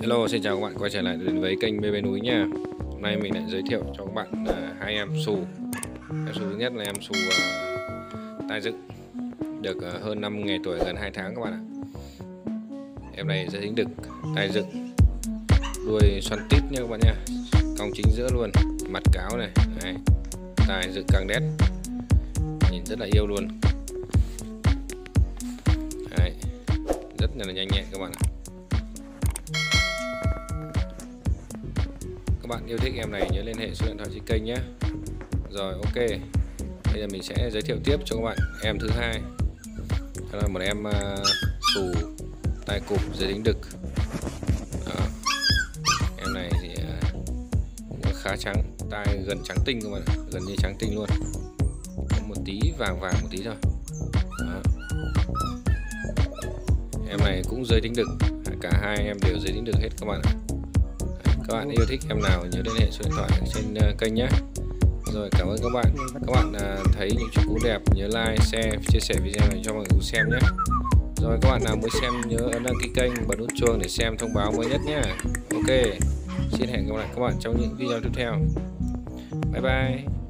Hello, xin chào các bạn. Quay trở lại đến với kênh BB Núi nha. Hôm nay mình lại giới thiệu cho các bạn là hai em xù. Em xù thứ nhất là em xù à, uh, tai dựng. Được uh, hơn 5 ngày tuổi, gần 2 tháng các bạn ạ. Em này rất tính đực, tai dựng. Đuôi xoăn tít nha các bạn nha. Cong chính giữa luôn, mặt cáo này Đấy. Tai dựng càng đét. Nhìn rất là yêu luôn. Đấy. Rất là nhanh nhẹn các bạn ạ các bạn yêu thích em này nhớ liên hệ số điện thoại trên kênh nhé. Rồi ok. Bây giờ mình sẽ giới thiệu tiếp cho các bạn. Em thứ hai. Đó là một em à, uh, xù tai cụp dưới đính đực. Đó. em này thì uh, cũng khá trắng tai gần trắng tinh các bạn gần như trắng tinh luôn. Có một tí vàng vàng một tí thôi. Đó. em này cũng dưới đính đực cả hai em đều dưới tính được hết các bạn ạ. Các bạn yêu thích em nào nhớ liên hệ số điện thoại trên ờ, kênh nhé. Rồi, cảm ơn các bạn. Các bạn à, thấy những chú cú đẹp, nhớ like, share, chia sẻ video này cho mọi người xem nhé. Rồi, các bạn nào muốn xem, nhớ ấn đăng ký kênh, bật nút chuông để xem thông báo mới nhất nhé. Ok, xin hẹn gặp lại các bạn trong những video tiếp theo. Bye bye.